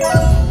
Bye.